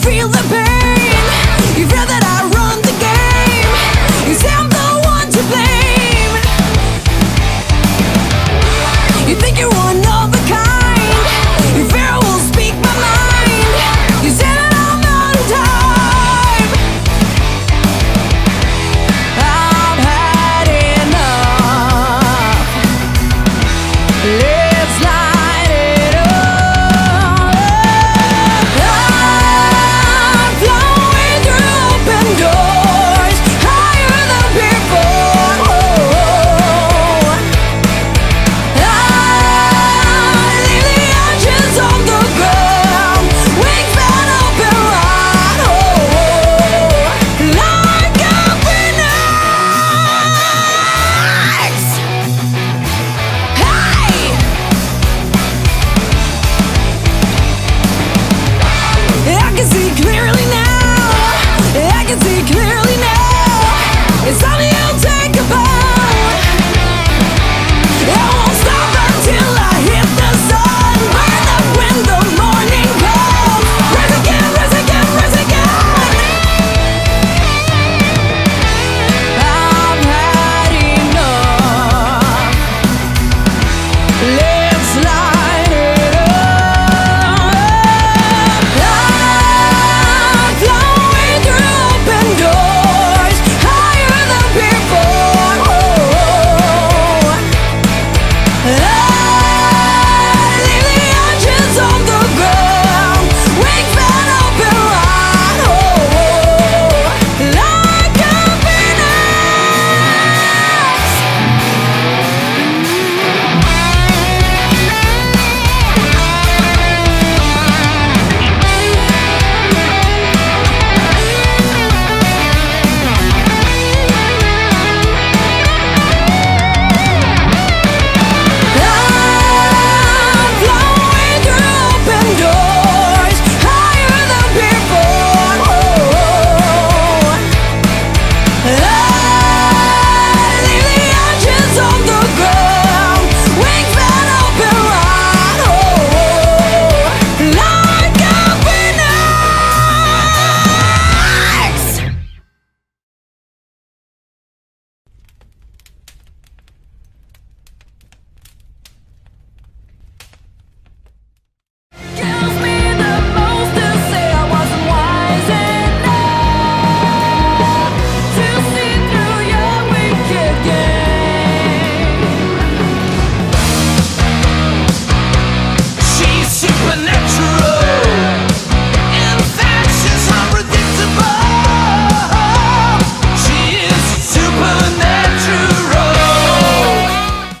real pain.